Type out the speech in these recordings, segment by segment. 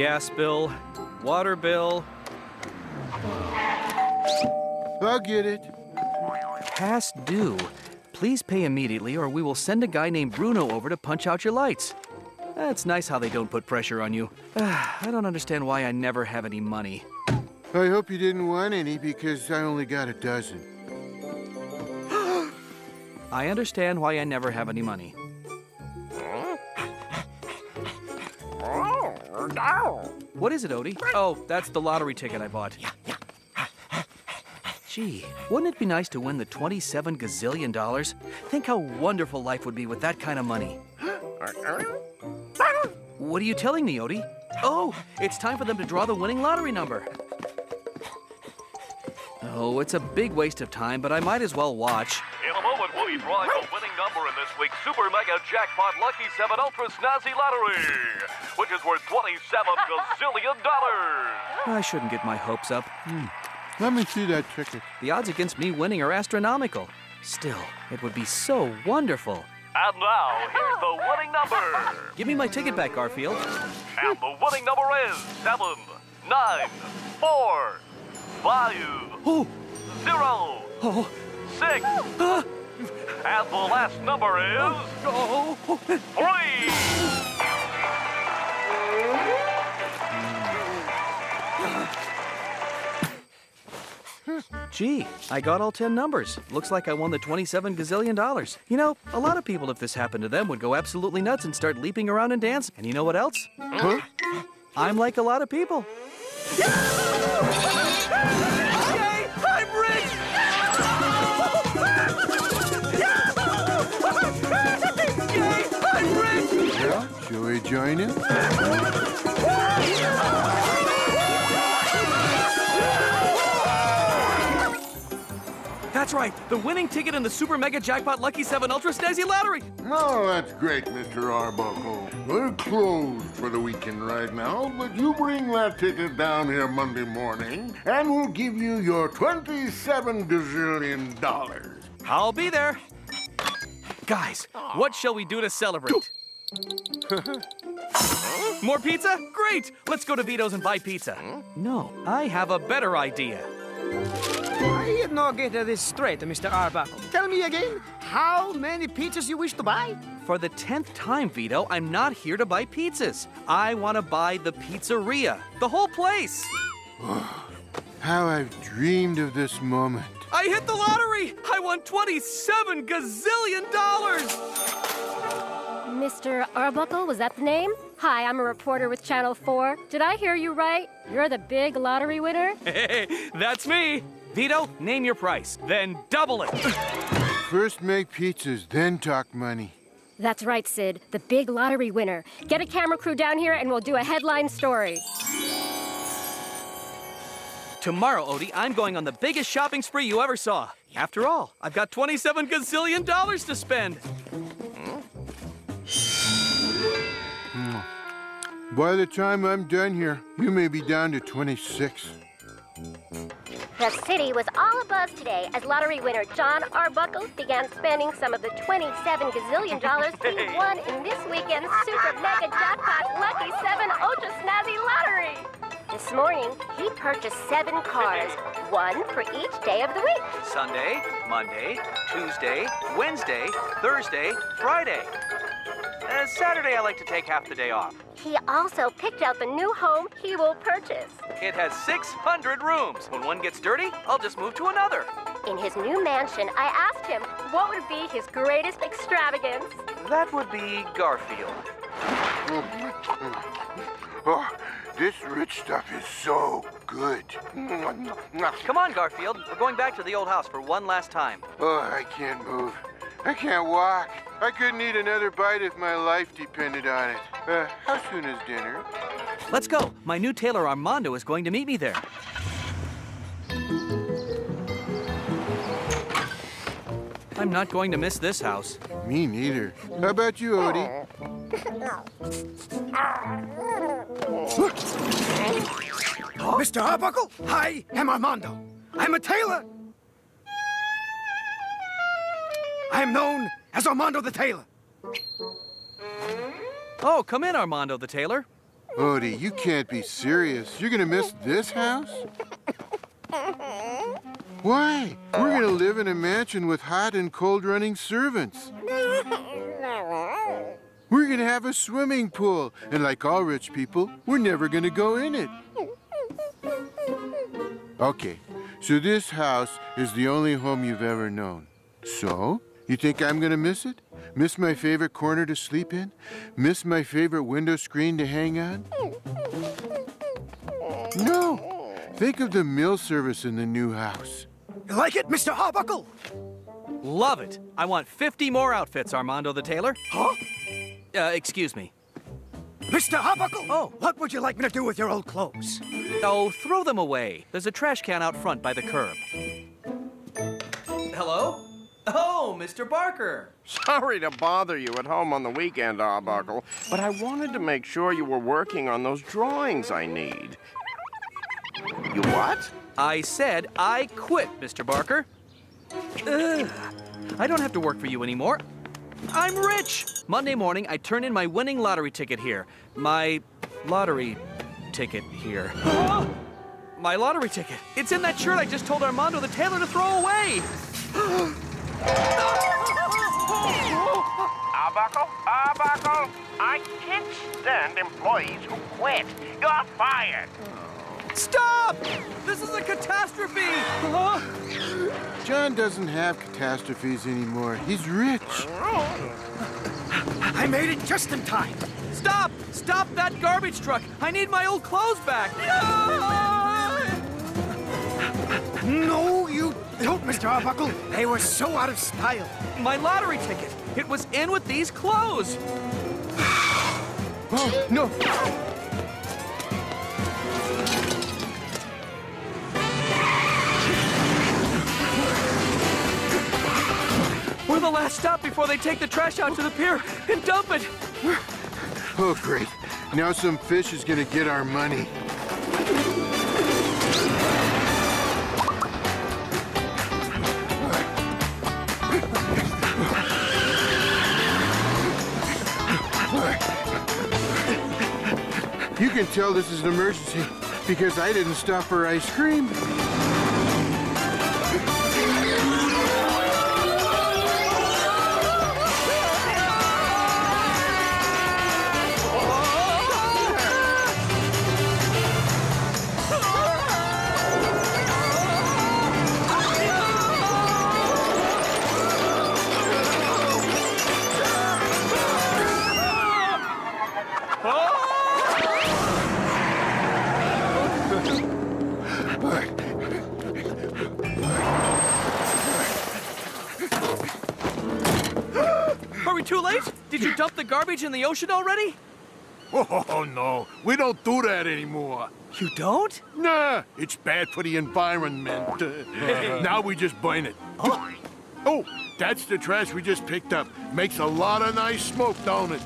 Gas bill, water bill, I'll get it. past due. Please pay immediately or we will send a guy named Bruno over to punch out your lights. That's nice how they don't put pressure on you. I don't understand why I never have any money. I hope you didn't want any because I only got a dozen. I understand why I never have any money. What is it, Odie? Oh, that's the lottery ticket I bought. Yeah, yeah. Gee, wouldn't it be nice to win the 27 gazillion dollars? Think how wonderful life would be with that kind of money. What are you telling me, Odie? Oh, it's time for them to draw the winning lottery number. Oh, it's a big waste of time, but I might as well watch. In a moment, we'll be the winning number in this week's Super Mega Jackpot Lucky 7 Ultra Snazzy Lottery, which is worth 27 gazillion dollars. I shouldn't get my hopes up. Hmm. Let me see that ticket. The odds against me winning are astronomical. Still, it would be so wonderful. And now, here's the winning number. Give me my ticket back, Garfield. And the winning number is 7, 9, 4, 5, Oh, 0, oh, 6. ah, And the last number is. 3. Gee, I got all 10 numbers. Looks like I won the 27 gazillion dollars. You know, a lot of people, if this happened to them, would go absolutely nuts and start leaping around and dancing. And you know what else? Huh? I'm like a lot of people. Shall we join him? That's right, the winning ticket in the Super Mega Jackpot Lucky 7 Ultra Snazzy Lottery. Oh, that's great, Mr. Arbuckle. We're closed for the weekend right now, but you bring that ticket down here Monday morning, and we'll give you your 27 gazillion dollars. I'll be there. Guys, what shall we do to celebrate? More pizza? Great! Let's go to Vito's and buy pizza. No, I have a better idea. I did not get this straight, Mr. Arbuckle. Tell me again, how many pizzas you wish to buy? For the tenth time, Vito, I'm not here to buy pizzas. I want to buy the pizzeria, the whole place. How I've dreamed of this moment. I hit the lottery! I won 27 gazillion dollars! Mr. Arbuckle, was that the name? Hi, I'm a reporter with Channel 4. Did I hear you right? You're the big lottery winner? Hey, that's me. Vito, name your price, then double it. First make pizzas, then talk money. That's right, Sid. The big lottery winner. Get a camera crew down here and we'll do a headline story. Tomorrow, Odie, I'm going on the biggest shopping spree you ever saw. After all, I've got 27 gazillion dollars to spend. By the time I'm done here, you may be down to 26. The city was all abuzz today as lottery winner Jon Arbuckle began spending some of the 27 gazillion dollars he won in this weekend's Super Mega Jackpot Lucky 7 Ultra Snazzy Lottery. This morning, he purchased seven cars, one for each day of the week. Sunday, Monday, Tuesday, Wednesday, Thursday, Friday. Uh, Saturday, I like to take half the day off. He also picked out the new home he will purchase. It has 600 rooms. When one gets dirty, I'll just move to another. In his new mansion, I asked him what would be his greatest extravagance. That would be Garfield. Oh, this rich stuff is so good. Come on, Garfield. We're going back to the old house for one last time. Oh, I can't move. I can't walk. I couldn't eat another bite if my life depended on it. Uh, how soon is dinner? Let's go. My new tailor Armando is going to meet me there. I'm not going to miss this house. Me neither. How about you, Odie? Mr. Arbuckle, I am Armando. I'm a tailor. I am known as Armando the Tailor. Oh, come in, Armando the tailor. Odie, you can't be serious. You're gonna miss this house? Why? We're gonna live in a mansion with hot and cold running servants. We're gonna have a swimming pool, and like all rich people, we're never gonna go in it. Okay, so this house is the only home you've ever known. So, you think I'm gonna miss it? Miss my favorite corner to sleep in? Miss my favorite window screen to hang on? No. Think of the meal service in the new house. Like it, Mr. Arbuckle? Love it. I want 50 more outfits, Armando the tailor. Huh? Uh, excuse me. Mr. Arbuckle? Oh. What would you like me to do with your old clothes? Oh, throw them away. There's a trash can out front by the curb. Hello? Mr. Barker. Sorry to bother you at home on the weekend, Arbuckle, but I wanted to make sure you were working on those drawings I need. You what? I said I quit, Mr. Barker. Ugh. I don't have to work for you anymore. I'm rich. Monday morning, I turn in my winning lottery ticket here. My lottery ticket here. my lottery ticket. It's in that shirt I just told Armando the tailor to throw away. Arbuckle, Arbuckle, I can't stand employees who quit. You're fired. Stop! This is a catastrophe! Huh? Jon doesn't have catastrophes anymore. He's rich. I made it just in time. Stop! Stop that garbage truck! I need my old clothes back! No, you don't, Mr. Arbuckle. They were so out of style. My lottery ticket! It was in with these clothes! Oh, no. We're the last stop before they take the trash out to the pier and dump it! Oh, great. Now some fish is gonna get our money. Can tell this is an emergency because I didn't stop for ice cream. Garbage in the ocean already? Oh, no. We don't do that anymore. You don't? Nah, it's bad for the environment. now we just burn it. Oh, that's the trash we just picked up. Makes a lot of nice smoke, don't it?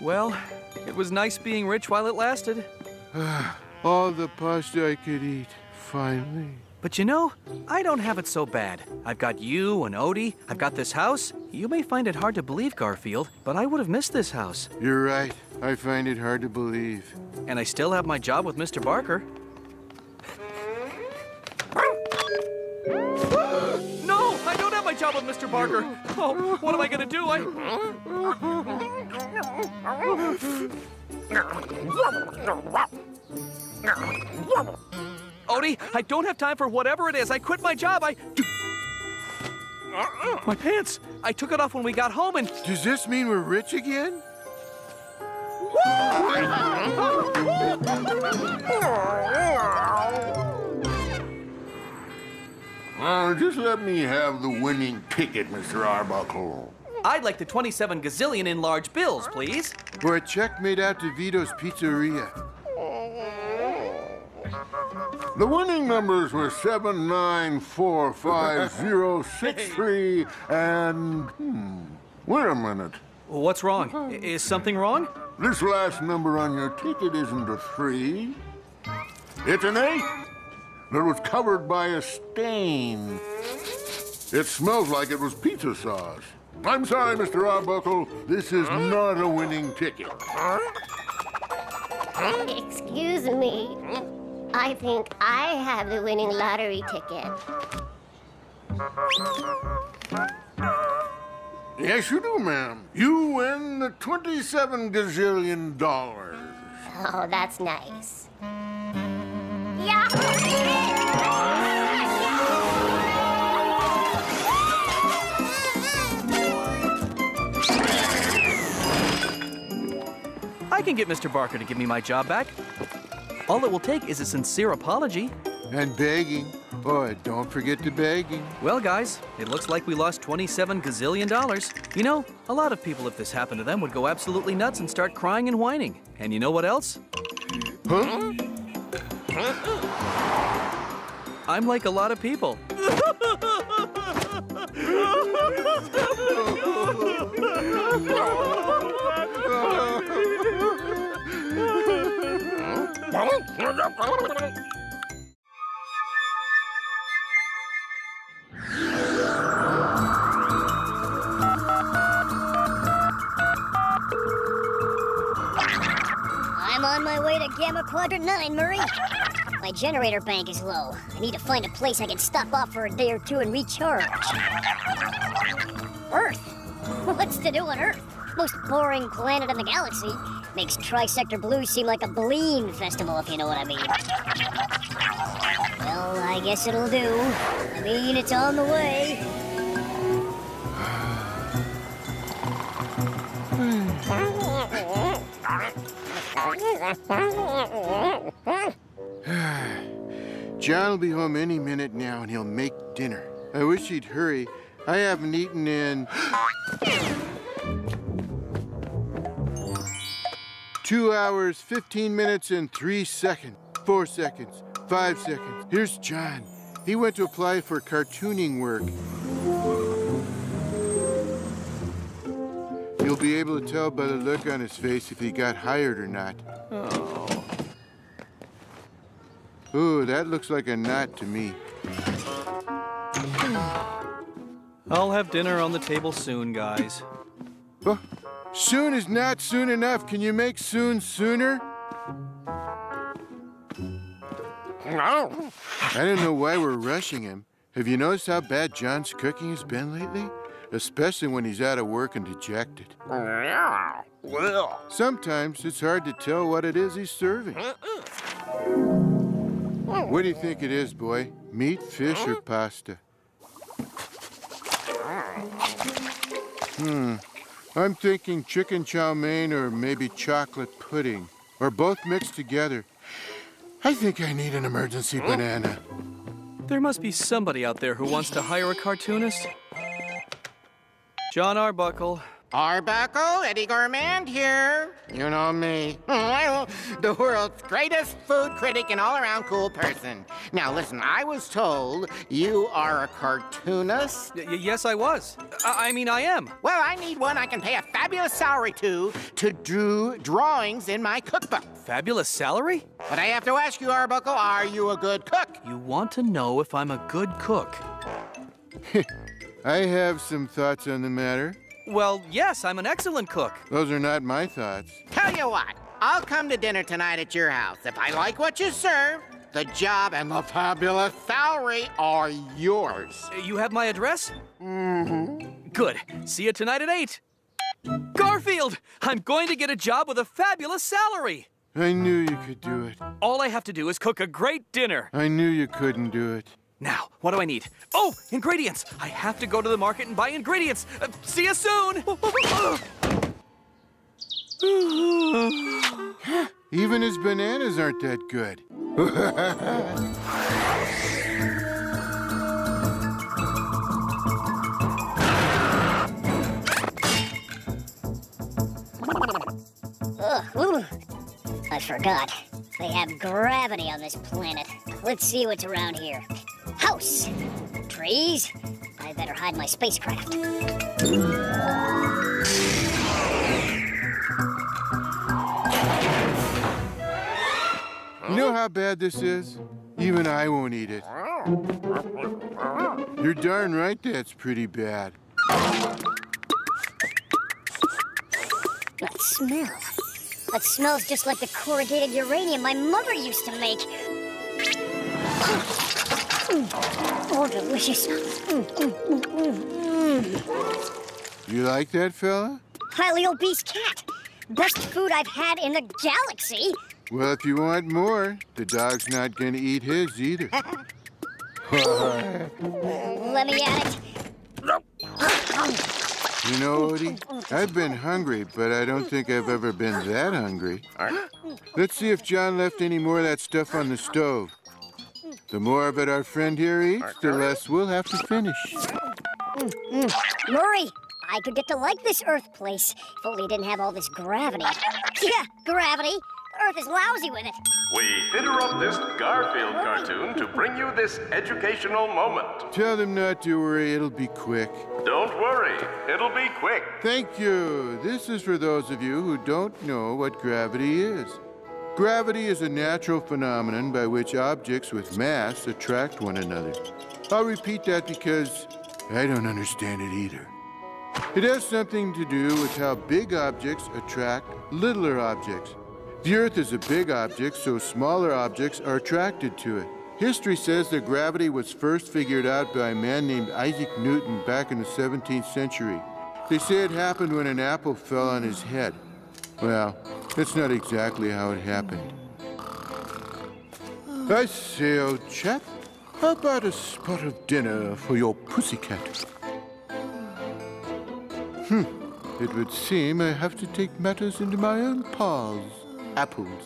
Well, it was nice being rich while it lasted. All the pasta I could eat, finally. But you know, I don't have it so bad. I've got you and Odie. I've got this house. You may find it hard to believe, Garfield, but I would have missed this house. You're right. I find it hard to believe. And I still have my job with Mr. Barker. no, I don't have my job with Mr. Barker. Oh, what am I gonna do? I. Odie, I don't have time for whatever it is. I quit my job. I. My pants. I took it off when we got home and. Does this mean we're rich again? Uh, just let me have the winning ticket, Mr. Arbuckle. I'd like the 27 gazillion in large bills, please. For a check made out to Vito's Pizzeria. The winning numbers were seven, nine, four, five, zero, six, three, and hmm. Wait a minute. What's wrong? Is something wrong? This last number on your ticket isn't a three. It's an eight. that was covered by a stain. It smells like it was pizza sauce. I'm sorry, Mr. Arbuckle. This is not a winning ticket. Excuse me. I think I have the winning lottery ticket. Yes, you do, ma'am. You win the 27 gazillion dollars. Oh, that's nice. Yeah. I can get Mr. Barker to give me my job back. All it will take is a sincere apology. And begging. Oh, don't forget the begging. Well, guys, it looks like we lost 27 gazillion dollars. You know, a lot of people, if this happened to them, would go absolutely nuts and start crying and whining. And you know what else? Huh? I'm like a lot of people. I'm on my way to Gamma Quadrant 9, Murray. My generator bank is low. I need to find a place I can stop off for a day or two and recharge. Earth? What's to do on Earth? Most boring planet in the galaxy. Makes Trisector Blue seem like a Bleen festival, if you know what I mean. Well, I guess it'll do. I mean, it's on the way. Jon will be home any minute now and he'll make dinner. I wish he'd hurry. I haven't eaten in. Two hours, 15 minutes, and three seconds. Four seconds. Five seconds. Here's Jon. He went to apply for cartooning work. You'll be able to tell by the look on his face if he got hired or not. Oh. Ooh, that looks like a knot to me. I'll have dinner on the table soon, guys. Oh, soon is not soon enough. Can you make soon sooner? I don't know why we're rushing him. Have you noticed how bad Jon's cooking has been lately? Especially when he's out of work and dejected. Sometimes it's hard to tell what it is he's serving. What do you think it is, boy? Meat, fish, or pasta? Hmm. I'm thinking chicken chow mein or maybe chocolate pudding. Or both mixed together. I think I need an emergency hmm? banana. There must be somebody out there who wants to hire a cartoonist. Jon Arbuckle. Arbuckle, Eddie Gourmand here. You know me. the world's greatest food critic and all around cool person. Now, listen, I was told you are a cartoonist. Y- y- yes, I was. I-, I mean, I am. Well, I need one I can pay a fabulous salary to to do drawings in my cookbook. Fabulous salary? But I have to ask you, Arbuckle, are you a good cook? You want to know if I'm a good cook? I have some thoughts on the matter. Well, yes, I'm an excellent cook. Those are not my thoughts. Tell you what, I'll come to dinner tonight at your house. If I like what you serve, the job and the fabulous salary are yours. You have my address? Mm-hmm. Good. See you tonight at 8. Garfield! I'm going to get a job with a fabulous salary! I knew you could do it. All I have to do is cook a great dinner. I knew you couldn't do it. Now, what do I need? Oh, ingredients! I have to go to the market and buy ingredients. Uh, see you soon! Even his bananas aren't that good. Ugh. I forgot. They have gravity on this planet. Let's see what's around here. House! Trees? I better hide my spacecraft. You know how bad this is? Even I won't eat it. You're darn right that's pretty bad. That smell. That smells just like the corrugated uranium my mother used to make. Oh, delicious. You like that, fella? Highly obese cat. Best food I've had in the galaxy. Well, if you want more, the dog's not gonna eat his either. Let me at it. You know, Odie, I've been hungry, but I don't think I've ever been that hungry. Let's see if Jon left any more of that stuff on the stove. The more of it our friend here eats, the less we'll have to finish. Mm, mm. Murray, I could get to like this Earth place if only it didn't have all this gravity. Yeah, gravity. Earth is lousy with it. We interrupt this Garfield cartoon to bring you this educational moment. Tell them not to worry, it'll be quick. Don't worry, it'll be quick. Thank you. This is for those of you who don't know what gravity is. Gravity is a natural phenomenon by which objects with mass attract one another. I'll repeat that because I don't understand it either. It has something to do with how big objects attract littler objects. The Earth is a big object, so smaller objects are attracted to it. History says that gravity was first figured out by a man named Isaac Newton back in the 17th century. They say it happened when an apple fell on his head. Well, that's not exactly how it happened. I say, old chap, how about a spot of dinner for your pussycat? Hmm, it would seem I have to take matters into my own paws. Apples.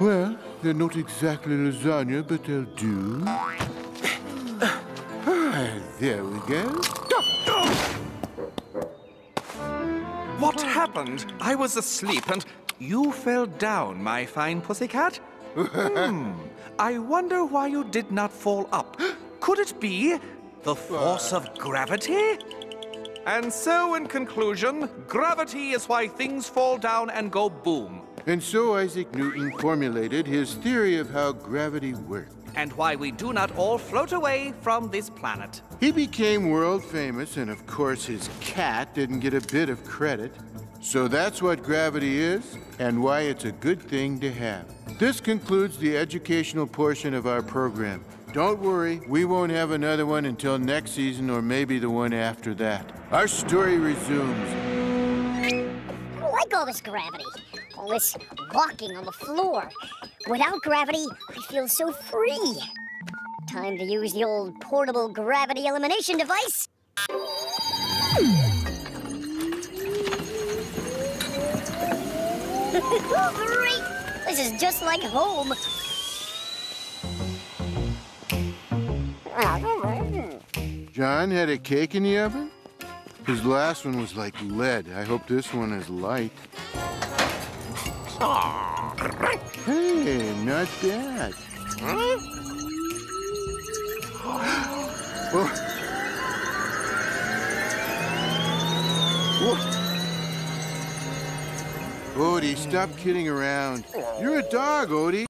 Well, they're not exactly lasagna, but they'll do. Ah, there we go. What happened? I was asleep and you fell down, my fine pussycat. hmm. I wonder why you did not fall up. Could it be the force of gravity? And so, in conclusion, gravity is why things fall down and go boom. And so Isaac Newton formulated his theory of how gravity worked. And why we do not all float away from this planet. He became world famous, and of course, his cat didn't get a bit of credit. So that's what gravity is, and why it's a good thing to have. This concludes the educational portion of our program. Don't worry, we won't have another one until next season or maybe the one after that. Our story resumes. I don't like all this gravity. All this walking on the floor. Without gravity, I feel so free. Time to use the old portable gravity elimination device. Great! This is just like home. Jon had a cake in the oven? His last one was like lead. I hope this one is light. Hey, not bad. Oh. Whoa. Odie, stop kidding around. You're a dog, Odie.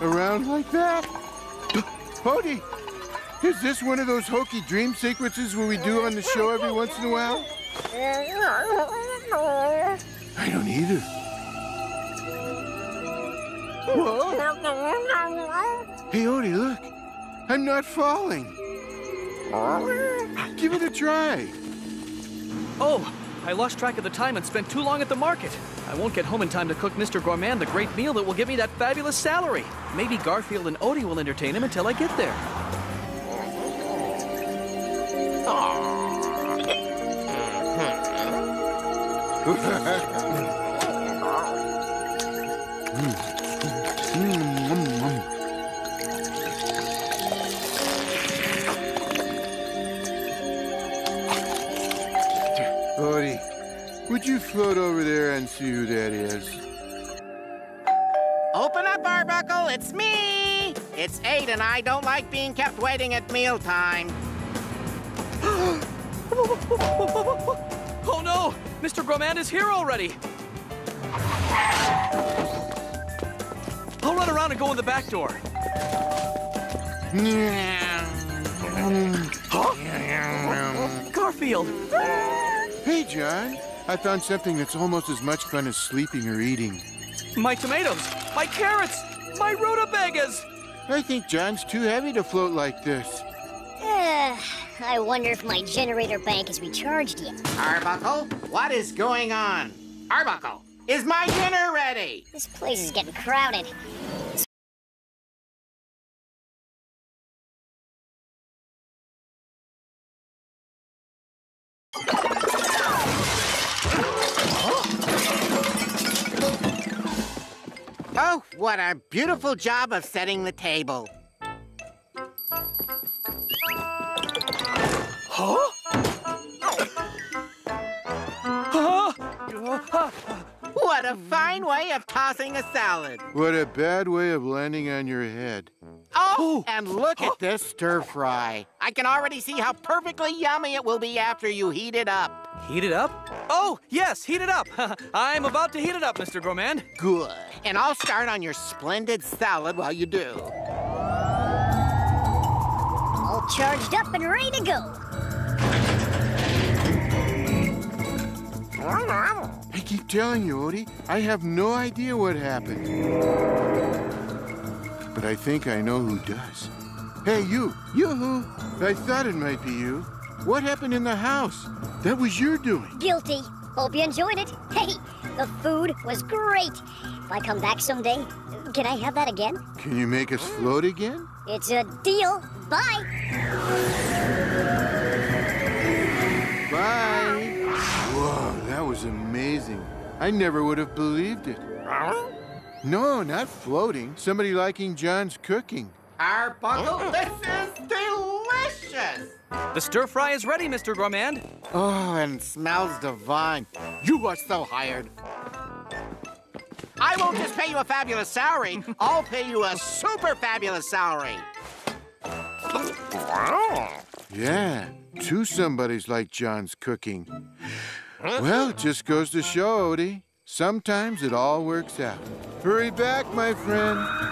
Around like that? Odie, is this one of those hokey dream sequences where we do on the show every once in a while? I don't either. Whoa. Hey, Odie, look. I'm not falling. Give it a try. Oh, I lost track of the time and spent too long at the market. I won't get home in time to cook Mr. Gourmand the great meal that will give me that fabulous salary. Maybe Garfield and Odie will entertain him until I get there. Odie, would you float over there and see who that is? Open up, Arbuckle, it's me! It's eight, and I don't like being kept waiting at mealtime. Oh no! Mr. Gourmand is here already! I'll run around and go in the back door. Huh? Garfield! Hey, Jon. I found something that's almost as much fun as sleeping or eating. My tomatoes! My carrots! My rutabagas! I think Jon's too heavy to float like this. I wonder if my generator bank is recharged yet. Arbuckle, what is going on? Arbuckle, is my dinner ready? This place is getting crowded. Oh, what a beautiful job of setting the table. A fine way of tossing a salad. What a bad way of landing on your head. Oh, and look at this stir fry. I can already see how perfectly yummy it will be after you heat it up. Heat it up? Oh, yes, heat it up. I'm about to heat it up, Mr. Gourmand. Good. And I'll start on your splendid salad while you do. All charged up and ready to go. I keep telling you, Odie, I have no idea what happened. But I think I know who does. Hey, you! Yoo-hoo! I thought it might be you. What happened in the house? That was your doing. Guilty. Hope you enjoyed it. Hey, the food was great. If I come back someday, can I have that again? Can you make us float again? It's a deal. Bye. Bye. Whoa, that was amazing. I never would have believed it. No, not floating. Somebody liking Jon's cooking. Arbuckle, this is delicious. The stir fry is ready, Mr. Gourmand. Oh, and smells divine. You are so hired. I won't just pay you a fabulous salary. I'll pay you a super fabulous salary. Yeah, two somebodies like Jon's cooking. Well, it just goes to show, Odie. Sometimes it all works out. Hurry back, my friend.